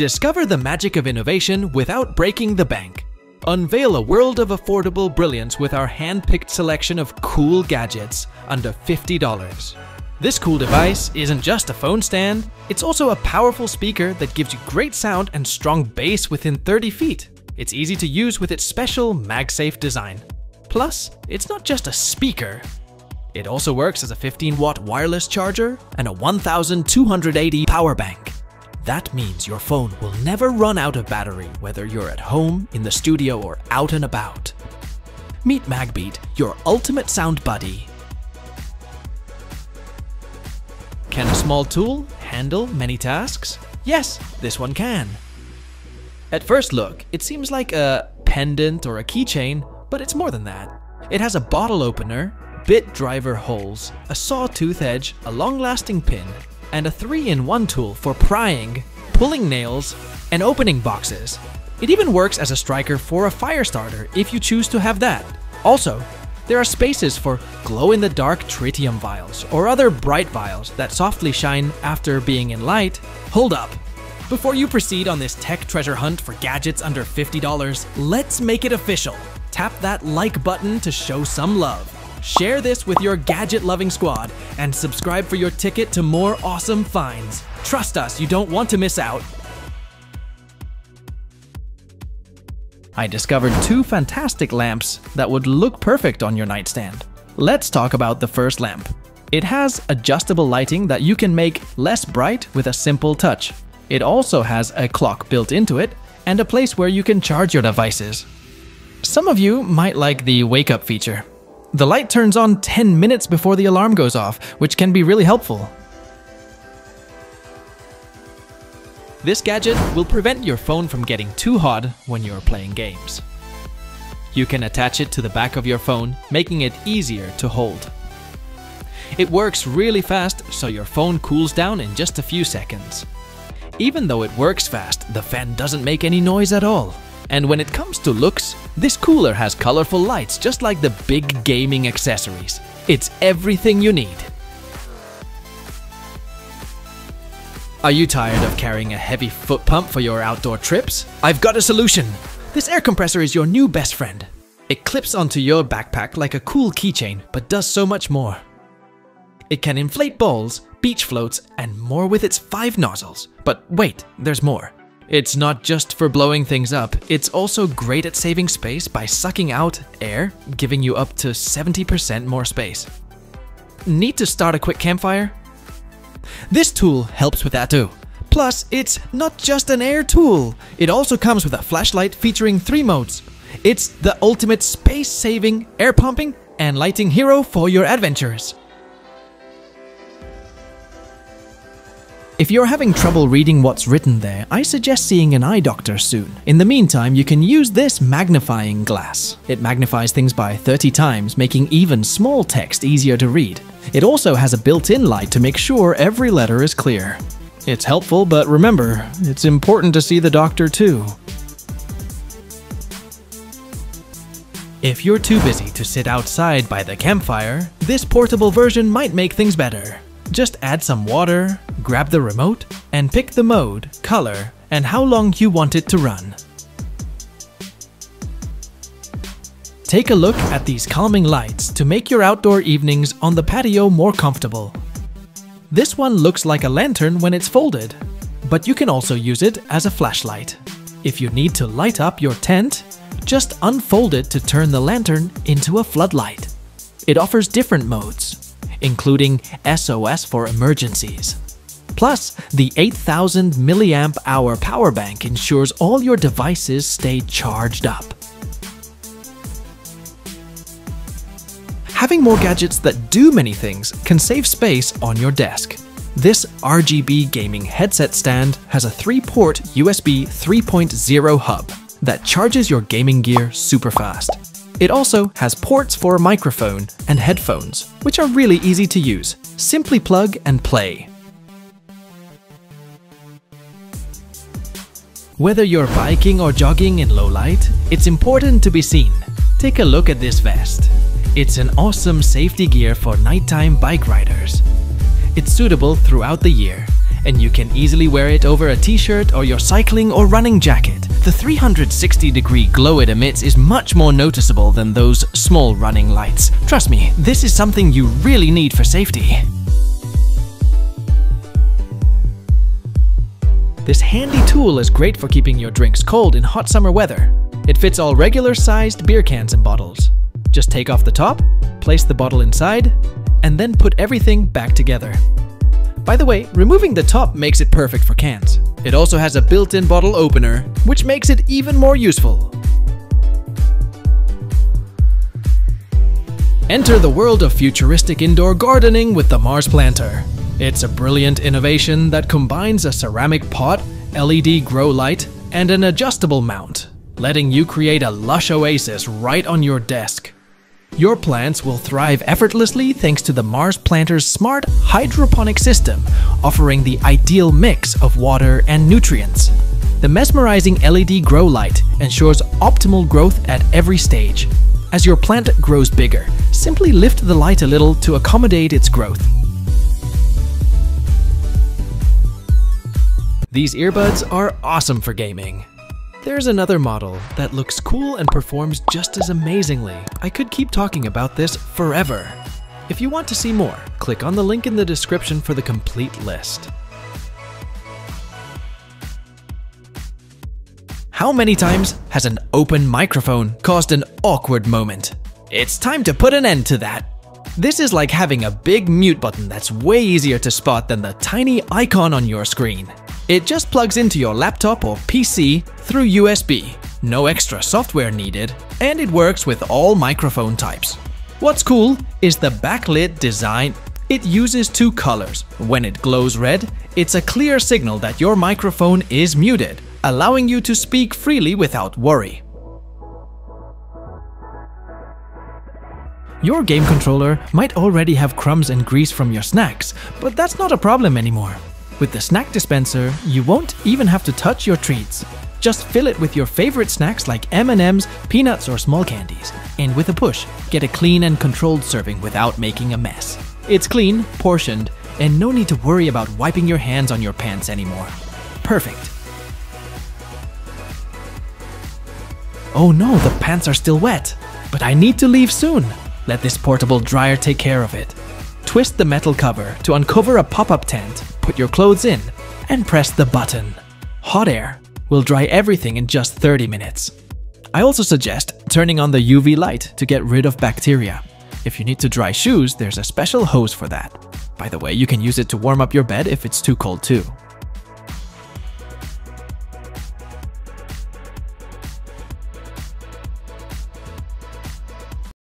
Discover the magic of innovation without breaking the bank. Unveil a world of affordable brilliance with our hand-picked selection of cool gadgets under $50. This cool device isn't just a phone stand, it's also a powerful speaker that gives you great sound and strong bass within 30 feet. It's easy to use with its special MagSafe design. Plus, it's not just a speaker. It also works as a 15 watt wireless charger and a 1280 power bank. That means your phone will never run out of battery whether you're at home, in the studio, or out and about. Meet MagBeat, your ultimate sound buddy. Can a small tool handle many tasks? Yes, this one can. At first look, it seems like a pendant or a keychain, but it's more than that. It has a bottle opener, bit driver holes, a sawtooth edge, a long-lasting pin, and a 3-in-1 tool for prying, pulling nails, and opening boxes. It even works as a striker for a fire starter if you choose to have that. Also, there are spaces for glow-in-the-dark tritium vials or other bright vials that softly shine after being in light. Hold up! Before you proceed on this tech treasure hunt for gadgets under $50, let's make it official. Tap that like button to show some love. Share this with your gadget loving squad and subscribe for your ticket to more awesome finds. Trust us, you don't want to miss out. I discovered two fantastic lamps that would look perfect on your nightstand. Let's talk about the first lamp. It has adjustable lighting that you can make less bright with a simple touch. It also has a clock built into it and a place where you can charge your devices. Some of you might like the wake up feature. The light turns on 10 minutes before the alarm goes off, which can be really helpful. This gadget will prevent your phone from getting too hot when you're playing games. You can attach it to the back of your phone, making it easier to hold. It works really fast, so your phone cools down in just a few seconds. Even though it works fast, the fan doesn't make any noise at all. And when it comes to looks, this cooler has colorful lights just like the big gaming accessories. It's everything you need. Are you tired of carrying a heavy foot pump for your outdoor trips? I've got a solution! This air compressor is your new best friend. It clips onto your backpack like a cool keychain, but does so much more. It can inflate balls, beach floats, and more with its five nozzles. But wait, there's more. It's not just for blowing things up, it's also great at saving space by sucking out air, giving you up to 70% more space. Need to start a quick campfire? This tool helps with that too. Plus, it's not just an air tool, it also comes with a flashlight featuring three modes. It's the ultimate space saving, air pumping, and lighting hero for your adventures. If you're having trouble reading what's written there, I suggest seeing an eye doctor soon. In the meantime, you can use this magnifying glass. It magnifies things by 30 times, making even small text easier to read. It also has a built-in light to make sure every letter is clear. It's helpful, but remember, it's important to see the doctor too. If you're too busy to sit outside by the campfire, this portable version might make things better. Just add some water, grab the remote, and pick the mode, color, and how long you want it to run. Take a look at these calming lights to make your outdoor evenings on the patio more comfortable. This one looks like a lantern when it's folded, but you can also use it as a flashlight. If you need to light up your tent, just unfold it to turn the lantern into a floodlight. It offers different modes, including SOS for emergencies. Plus, the 8000 milliamp hour power bank ensures all your devices stay charged up. Having more gadgets that do many things can save space on your desk. This RGB gaming headset stand has a 3-port USB 3.0 hub that charges your gaming gear super fast. It also has ports for a microphone and headphones, which are really easy to use. Simply plug and play. Whether you're biking or jogging in low light, it's important to be seen. Take a look at this vest. It's an awesome safety gear for nighttime bike riders. It's suitable throughout the year, and you can easily wear it over a t-shirt or your cycling or running jacket. The 360 degree glow it emits is much more noticeable than those small running lights. Trust me, this is something you really need for safety. This handy tool is great for keeping your drinks cold in hot summer weather. It fits all regular sized beer cans and bottles. Just take off the top, place the bottle inside, and then put everything back together. By the way, removing the top makes it perfect for cans. It also has a built-in bottle opener, which makes it even more useful. Enter the world of futuristic indoor gardening with the Mars Planter. It's a brilliant innovation that combines a ceramic pot, LED grow light, and an adjustable mount, letting you create a lush oasis right on your desk. Your plants will thrive effortlessly thanks to the Mars Planter's smart hydroponic system, offering the ideal mix of water and nutrients. The mesmerizing LED grow light ensures optimal growth at every stage. As your plant grows bigger, simply lift the light a little to accommodate its growth. These earbuds are awesome for gaming. There's another model that looks cool and performs just as amazingly. I could keep talking about this forever. If you want to see more, click on the link in the description for the complete list. How many times has an open microphone caused an awkward moment? It's time to put an end to that. This is like having a big mute button that's way easier to spot than the tiny icon on your screen. It just plugs into your laptop or PC through USB, no extra software needed, and it works with all microphone types. What's cool is the backlit design. It uses two colors. When it glows red, it's a clear signal that your microphone is muted, allowing you to speak freely without worry. Your game controller might already have crumbs and grease from your snacks, but that's not a problem anymore. With the snack dispenser, you won't even have to touch your treats. Just fill it with your favorite snacks like M&Ms, peanuts or small candies. And with a push, get a clean and controlled serving without making a mess. It's clean, portioned, and no need to worry about wiping your hands on your pants anymore. Perfect. Oh no, the pants are still wet. But I need to leave soon. Let this portable dryer take care of it. Twist the metal cover to uncover a pop-up tent, put your clothes in, and press the button. Hot air will dry everything in just 30 minutes. I also suggest turning on the UV light to get rid of bacteria. If you need to dry shoes, there's a special hose for that. By the way, you can use it to warm up your bed if it's too cold too.